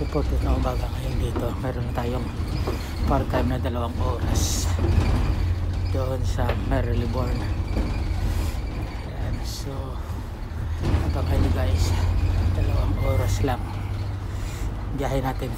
reported na umaga ngayon dito. Meron na tayong part time na dalawang oras doon sa Maryliborn Ayan, so abangan nyo guys. Dalawang oras lang. Biyahe natin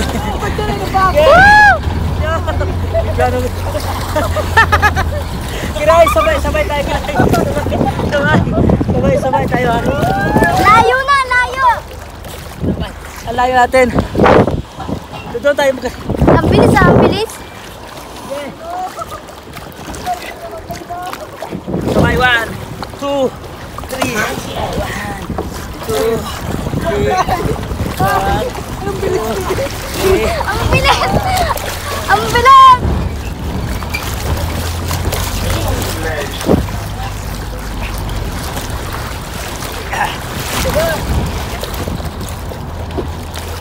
Ang Woo! Diyan Kiray, sabay, sabay tayo. Sabay, sabay, sabay tayo. Layo na, layo. Ang layo natin. Doon tayo mag... Ang bilis ah, ang bilis. Sabay, one, two, three. One, two, three. One, two, three. Ang bilis. Ang bilis.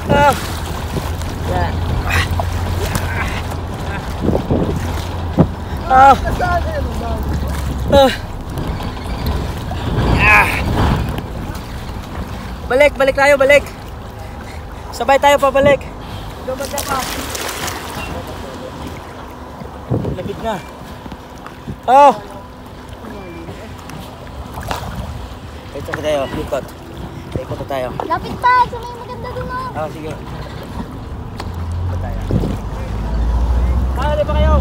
Ah. Ah. Ah. Ah. Balik, balik tayo, balik. Sabay tayo pabalik. Lapit na. Oh! Ito na tayo, likot. Ikot na tayo. Lapit pa. Sa may maganda dun oh. Ah, sige. Ikot tayo. Kaya pa kayo?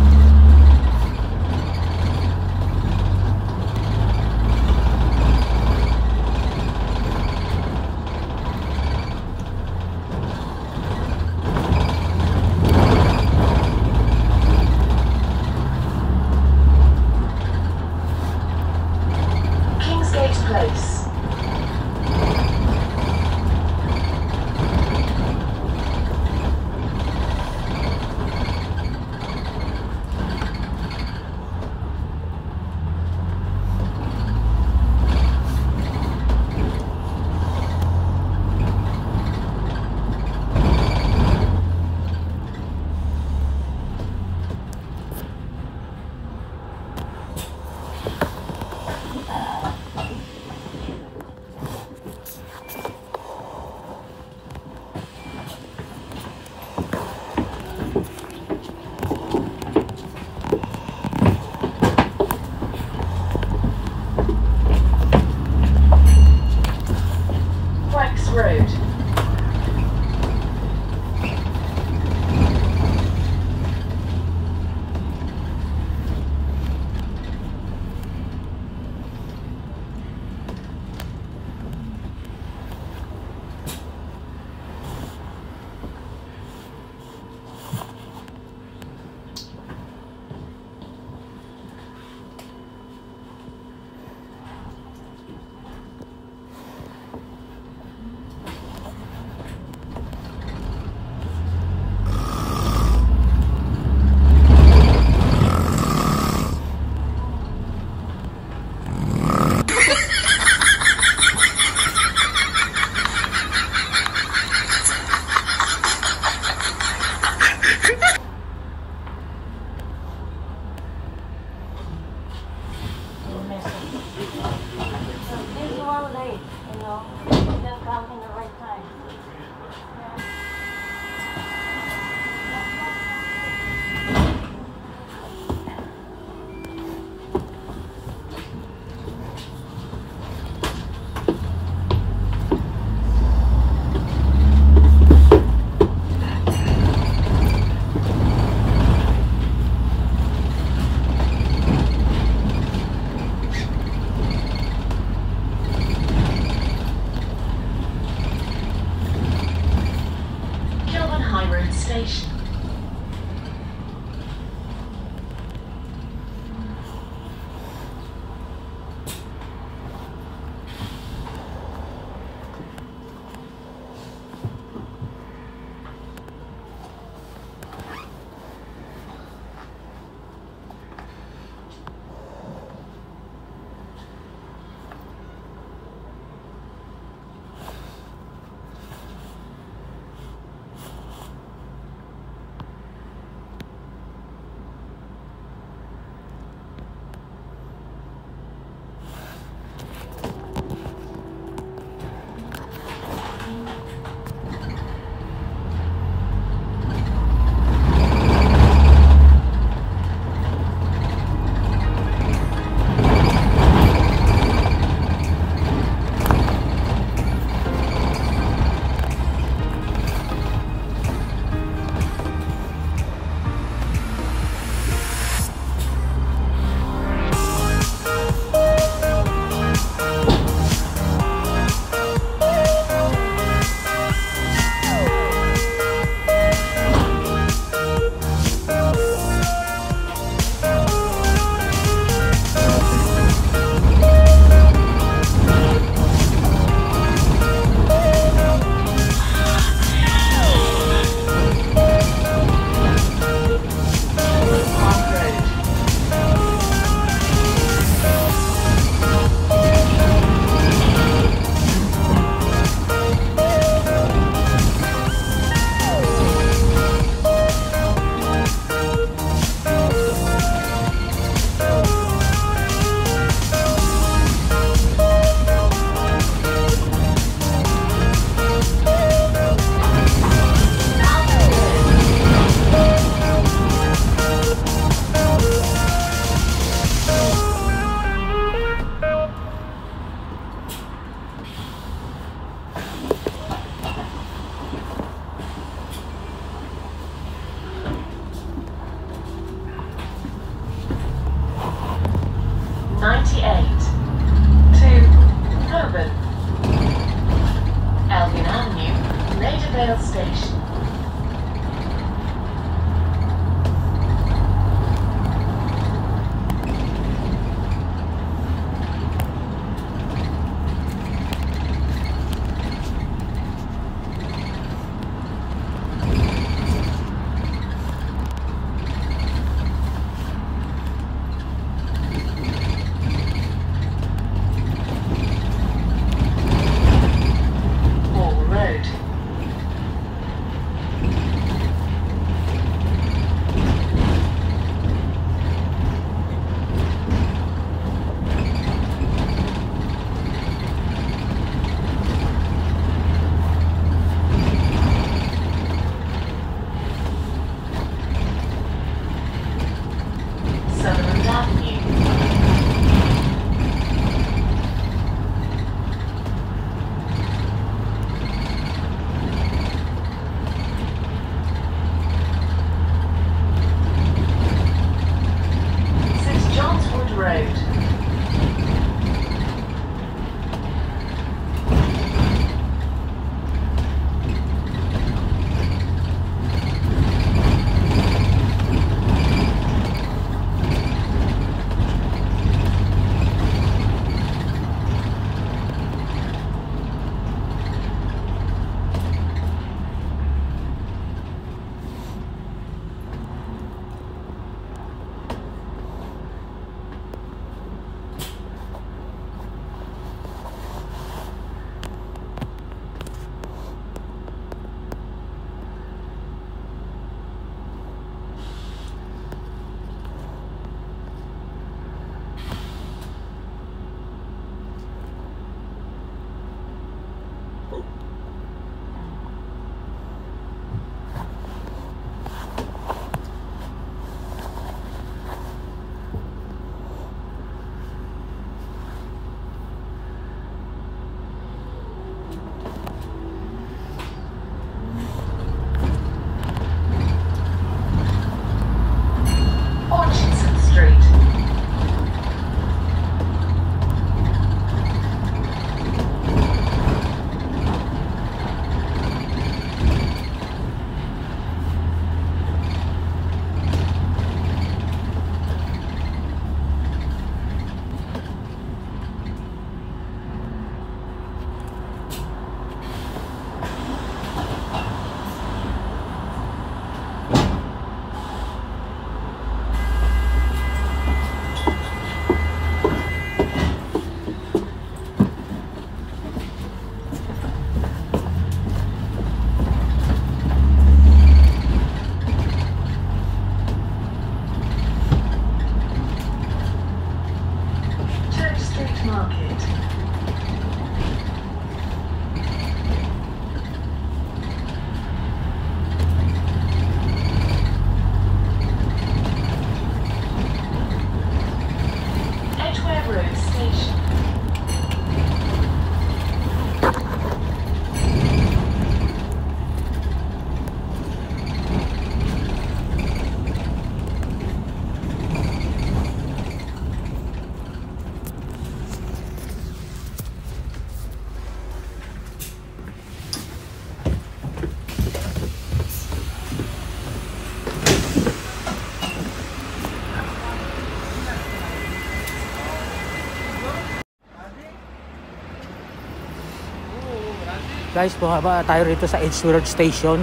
Guys, bumaba tayo rito sa Edgeworth Station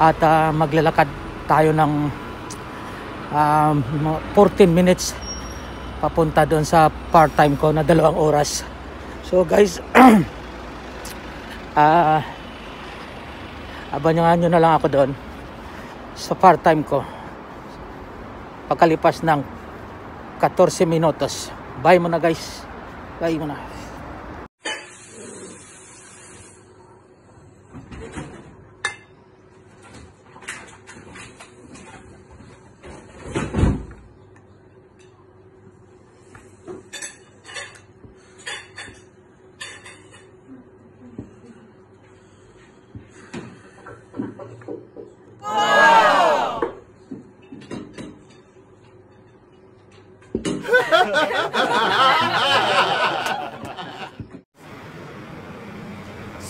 at ah, maglalakad tayo ng um, mga 14 minutes papunta doon sa part-time ko na dalawang oras. So guys, ah abangan nyo na lang ako doon sa part-time ko pagkalipas ng 14 minutos. Bye muna guys. Bye muna.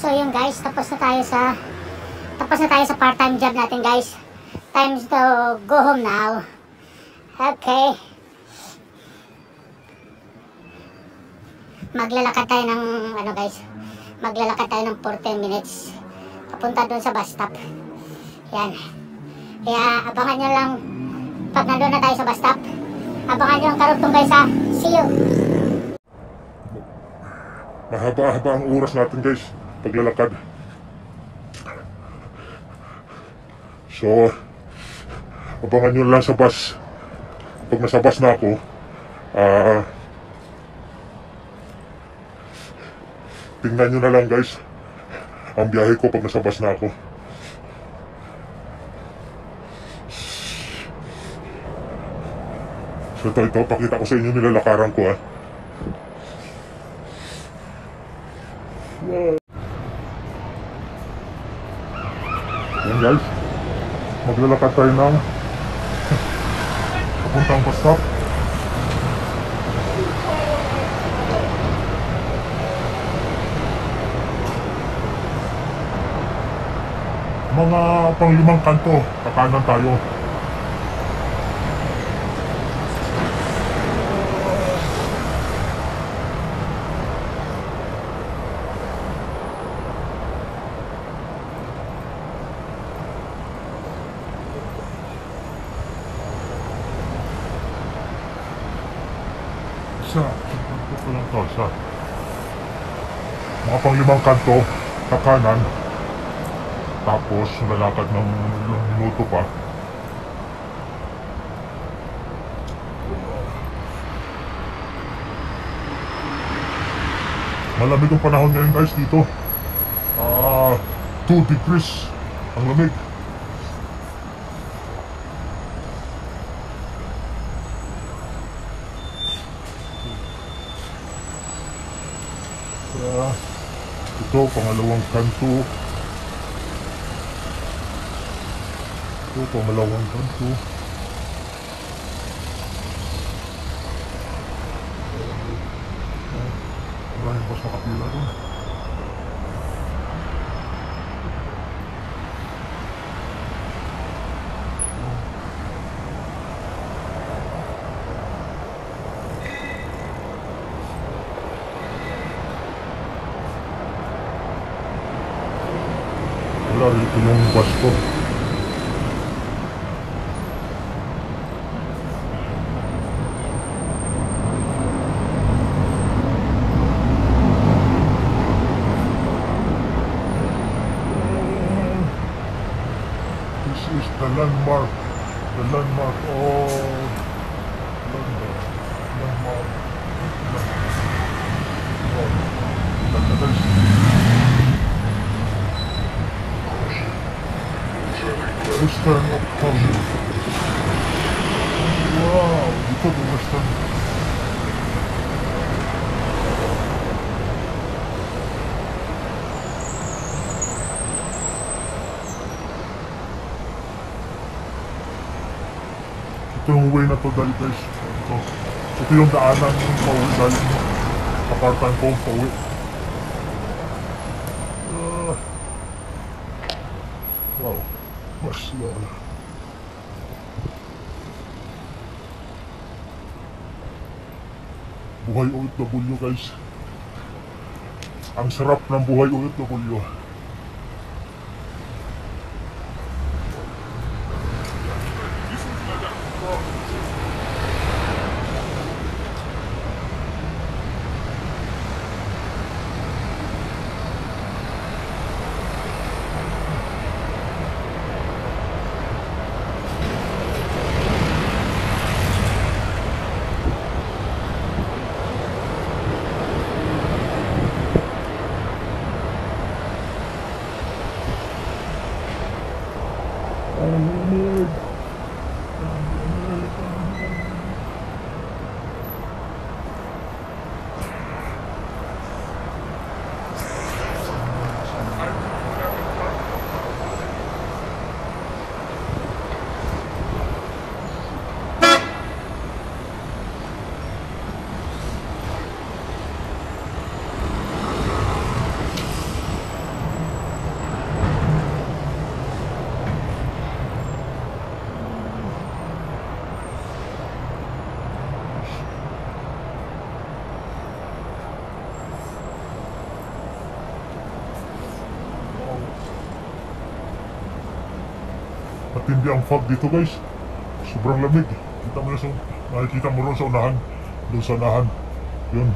So yun guys, tapos na tayo sa tapos na tayo sa part-time job natin guys. Time to go home now. Okay. Maglalakad tayo ng ano guys. Maglalakad tayo ng 14 minutes. Papunta doon sa bus stop. Yan. Kaya abangan nyo lang pag nandun na tayo sa bus stop. Abangan nyo ang karugtong guys ha. See you. Mahaba-haba ang oras natin guys, paglalakad. So, abangan nyo lang sa bus. Pag nasa bus na ako, ah, tingnan nyo na lang guys, ang biyahe ko pag nasa bus na ako. So ito, ito, pakita ko sa inyo nilalakaran ko ah. Yan guys, maglalakad tayo ng papuntang bus stop. Mga panglimang kanto, kakanan tayo. Isa, ito ko lang to, isa. Mga panglimang kanto, kakanan. Tapos, lalakad ng ilang minuto pa. Malamig ang panahon ngayon guys dito. Ah, 2 degrees ang lamig. Ito, pangalawang kanto. Ito, pangalawang kanto. Maraming bus nakapila doon. Wala, ito yung bus ko. This is the landmark. The landmark of London. Landmark. Oh, ganda guys. Western October. Wow, dito the Western. Ito yung way na to dahil guys. Ito. Ito yung daanan yung pauwi dahil sa part-time ko pauwi. Ah. Wow. Mas uh, Buhay OFW guys. Ang sarap ng buhay OFW. Matindi ang fog dito guys. Sobrang lamig. Kita mo na sa, nakikita mo ron sa unahan. Doon sa unahan. Yun.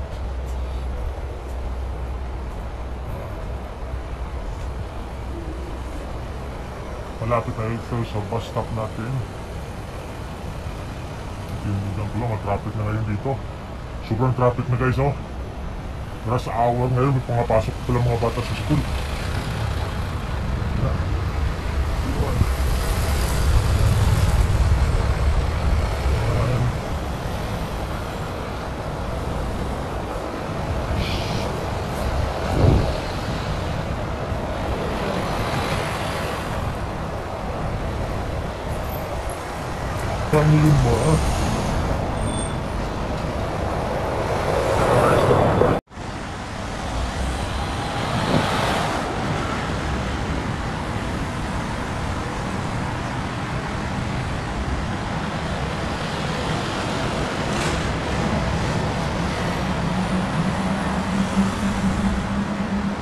Malapit na ito sa bus stop natin. Tindigan ko lang, traffic na ngayon dito. Sobrang traffic na guys, oh. Rush hour ngayon, may pumapasok pala mga bata sa school. Paano yun mo, ah?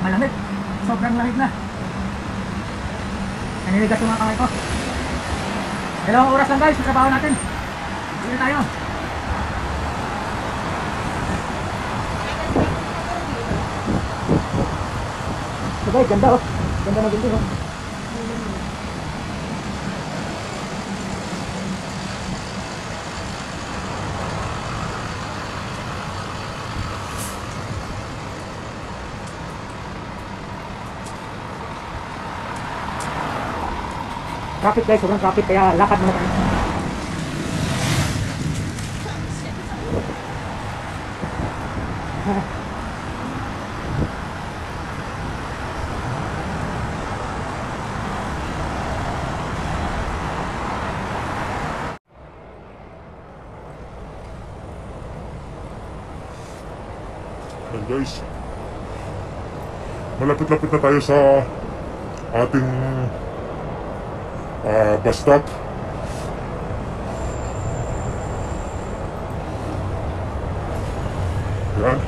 Malamig. Sobrang lamig na. Naninigas yung mga kamay ko. Dalawang oras lang guys sa trabaho natin. Dito tayo. Guys, ganda oh. Ganda na ganda oh. Traffic guys, sobrang traffic kaya lakad muna tayo. Yan guys. Malapit-lapit na tayo sa ating ah, bus stop. Yan.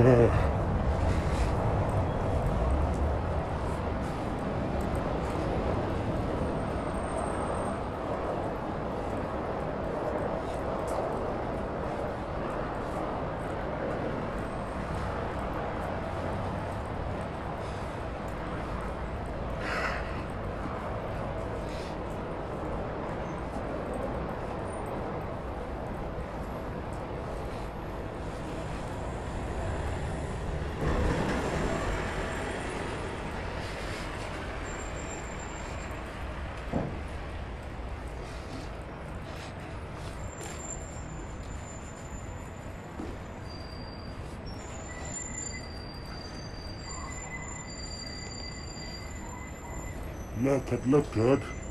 Ah. Lakad, lakad. Mais il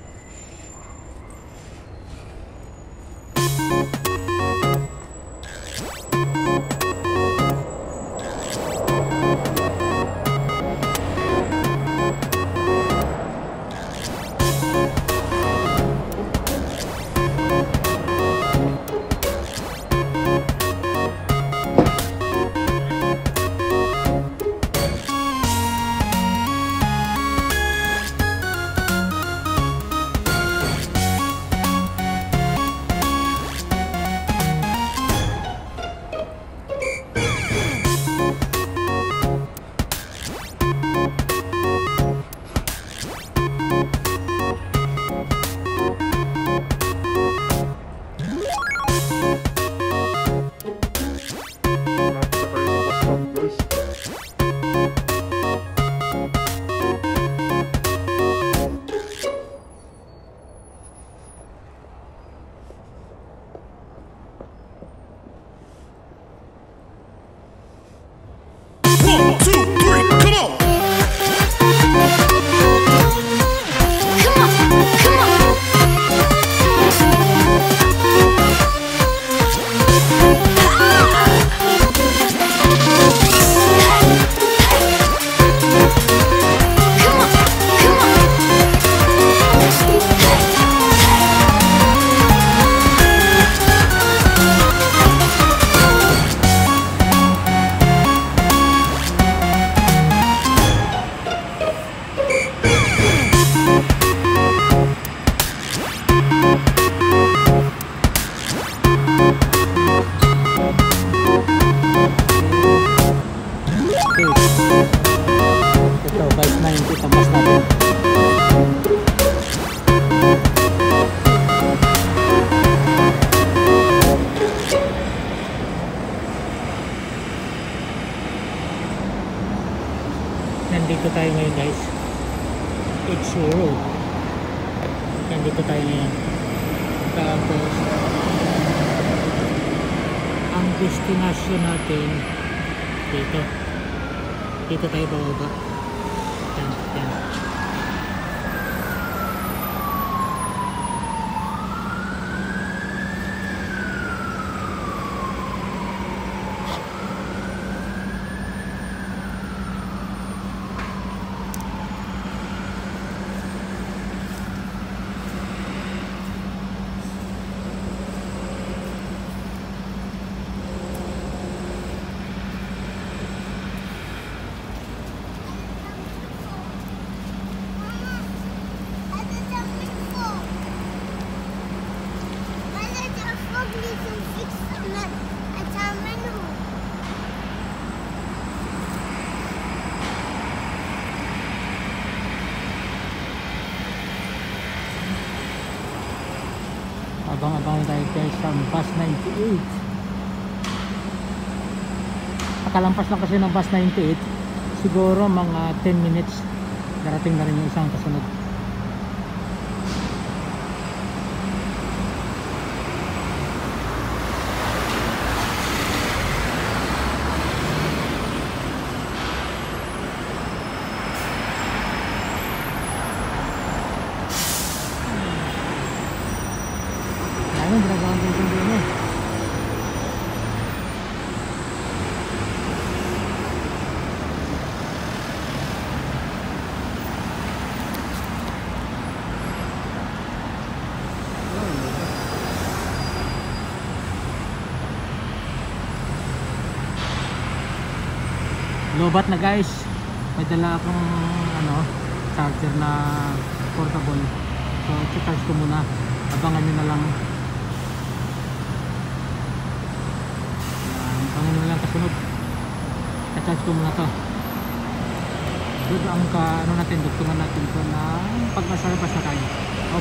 abang-abang tayo guys sa bus 98 nakalampas lang kasi ng bus 98 siguro mga 10 minutes darating na rin yung isang kasunod. guys. May dala akong ano, charger na portable. So charge ko muna. Abangan nyo na lang. Ayan, abangan nyo na lang kasunod. Charge ko muna to. Doon ang ka, ano natin dugtungan natin to na pag masarap na tayo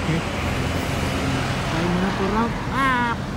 okay tayo muna to wrap up ah!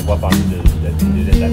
fait pas partie de, de, de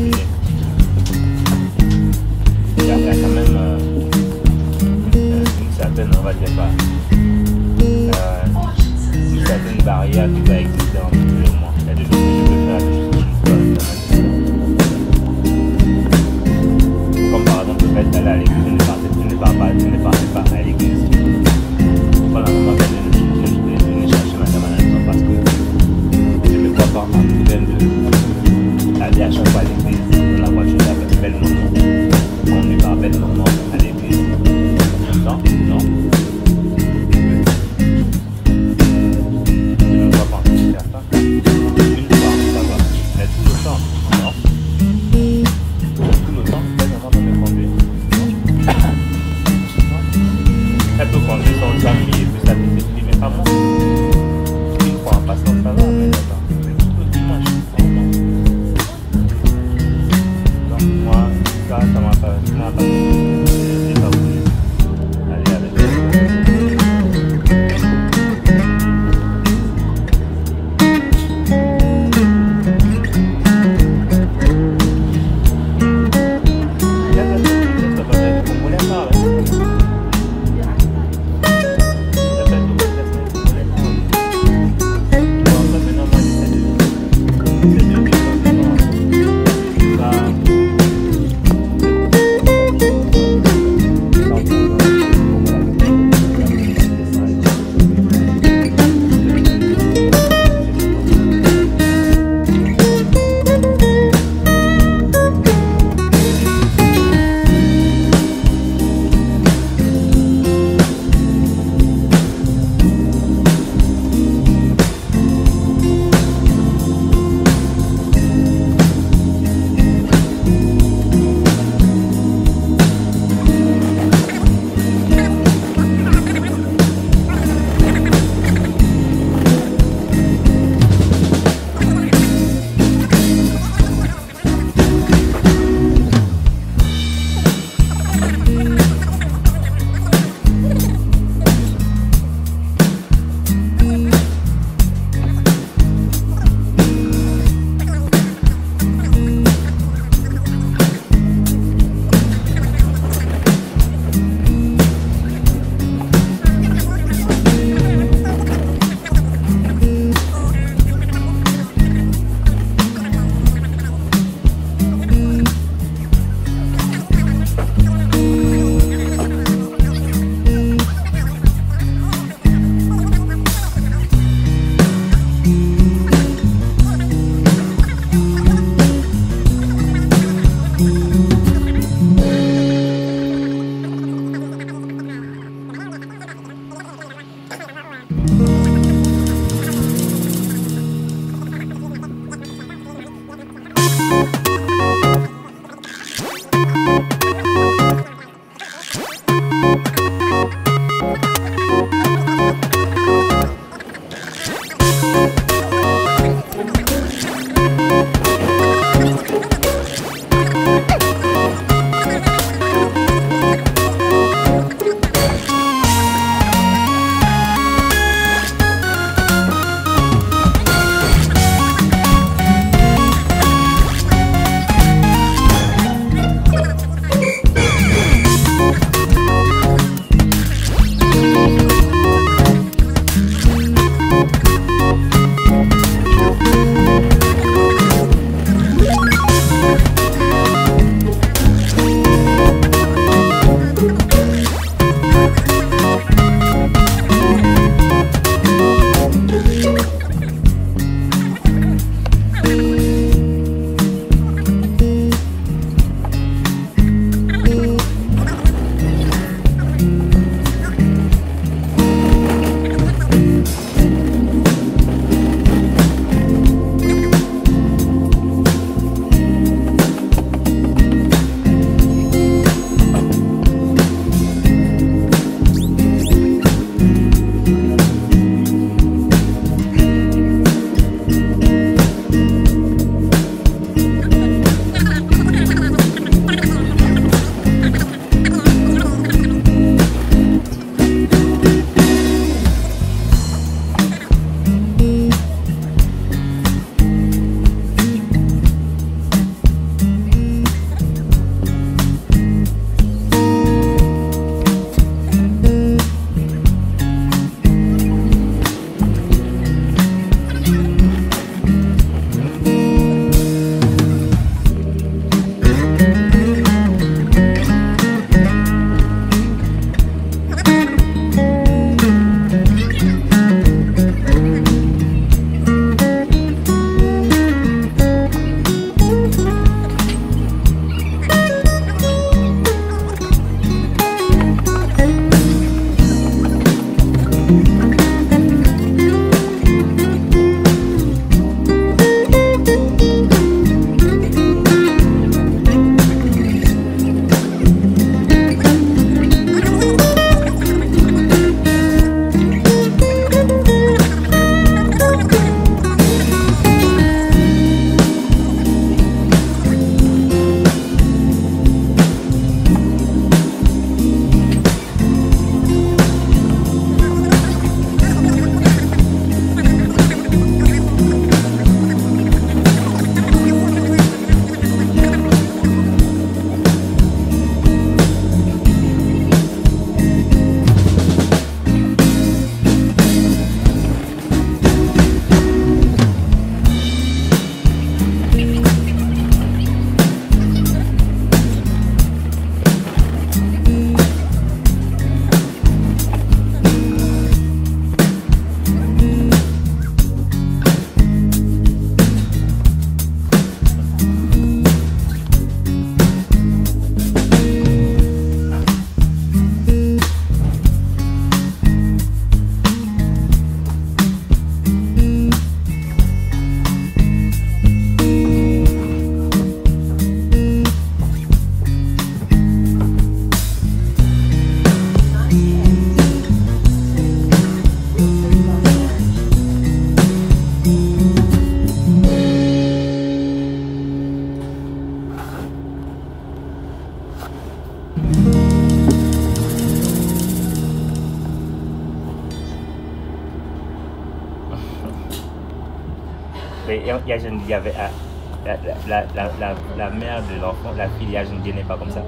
Yajane y avait euh, la, la, la, la, mère de l'enfant, la fille Yajane n'est pas comme ça.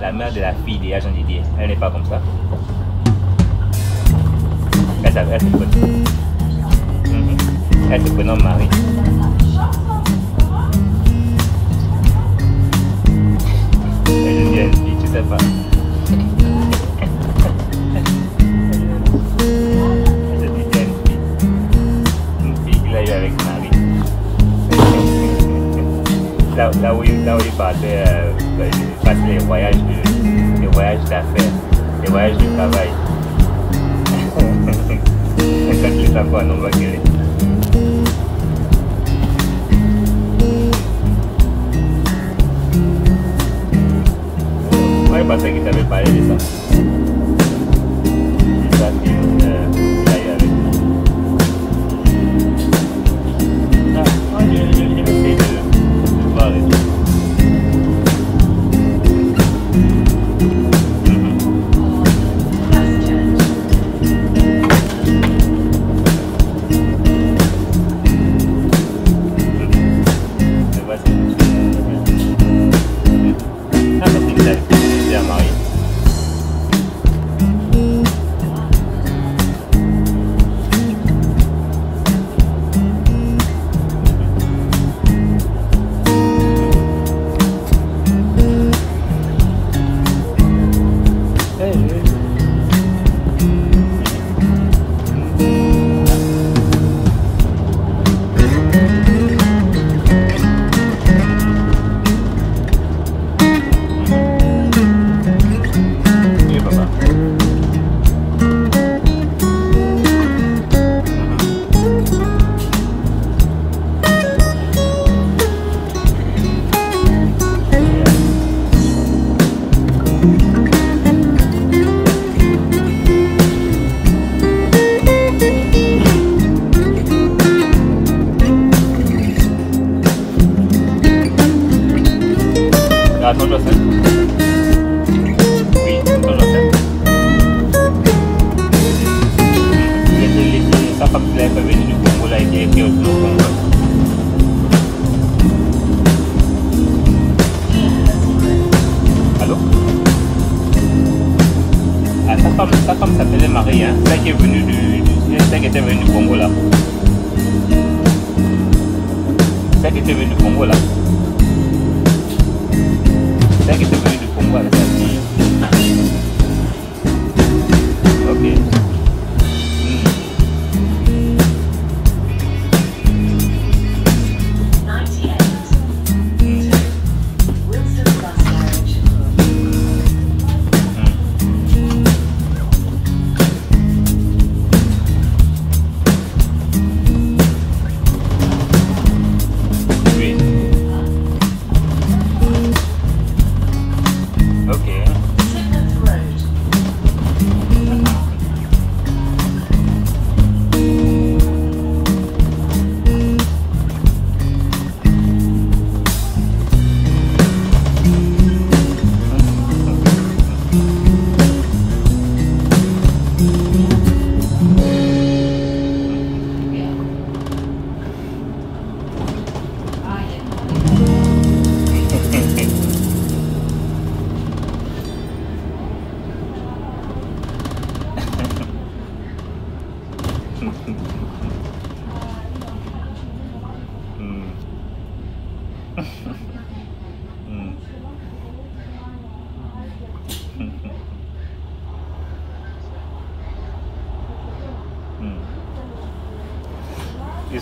La mère de la fille de Yajane elle n'est pas comme ça. Elle, elle, mhm. elle se prenait. Mm -hmm. Elle se prenait en mari. Elle dit, tu sais pas. Là, où, il- là où il partait, euh, il passe les voyages de, les voyages d'affaires, les voyages de travail. Quand il est encore en Nouvelle-Guinée. Moi, je pensais qu'il t'avait parlé de ça.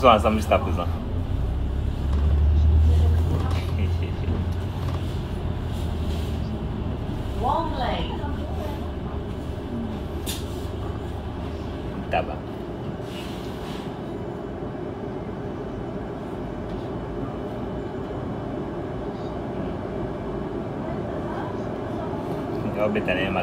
します寒したくさん Tá bom. Yo, Betanema,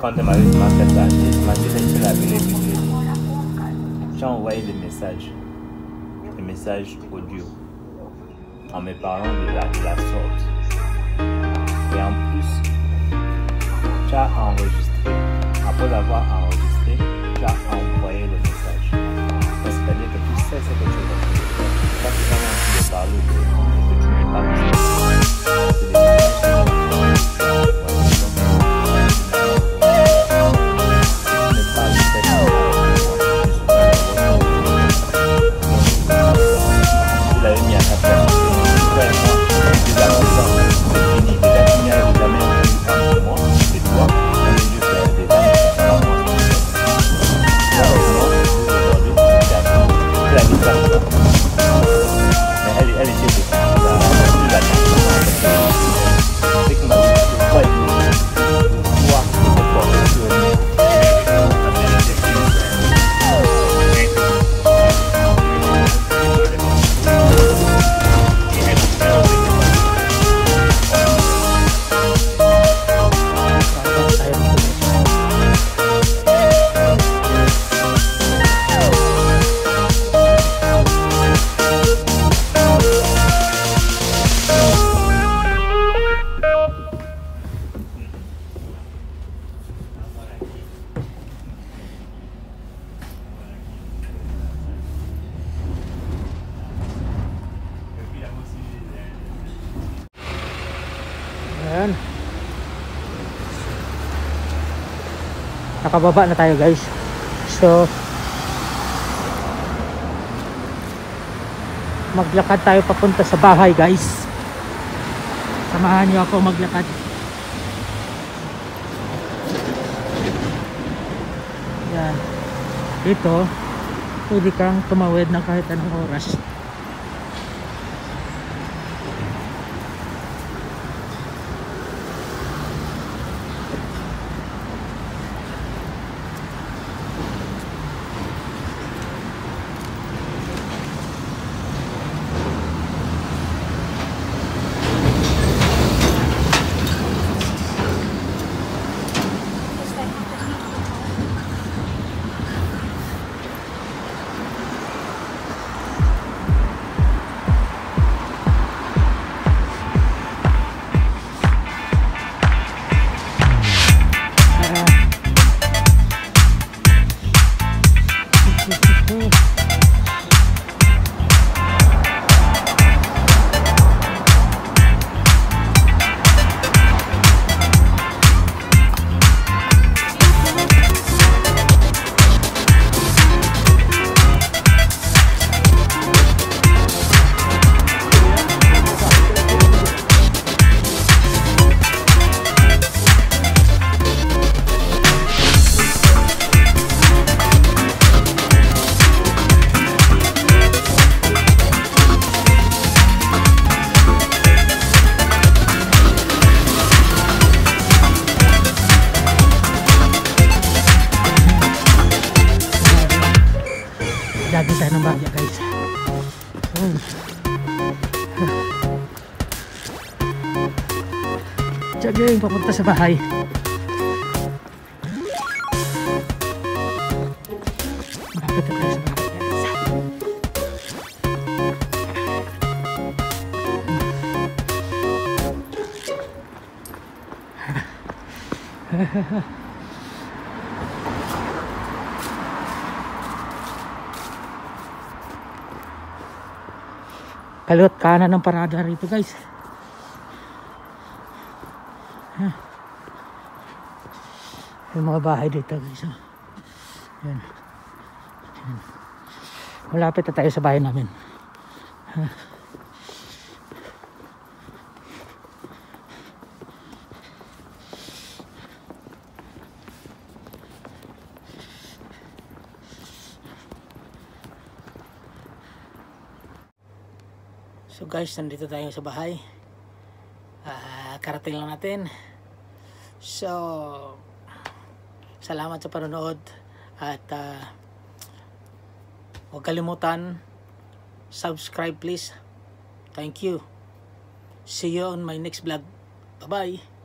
quand on m'avait fait ça, je m'attendais à appeler J'ai envoyé des messages, des messages audio, en me parlant de la, de la sorte. Et en plus, tu as enregistré, après l'avoir enregistré, tu as envoyé le message. C'est-à-dire que tu sais ce que tu veux. Quand tu vas en de parler de, de, nakababa na tayo guys. So maglakad tayo papunta sa bahay guys. Samahan nyo ako maglakad. Yan. Ito pwede kang tumawid ng kahit anong oras. Jogging papunta sa bahay. Malapit. Kaliwat kanan ng parada rito guys. Yung mga bahay dito guys. oh. Yan. Yan. Malapit na tayo sa bahay namin. So guys, nandito tayo sa bahay. Ah, karating lang natin. So, salamat sa panonood at ah, huwag kalimutan subscribe please. Thank you. See you on my next vlog. Bye-bye.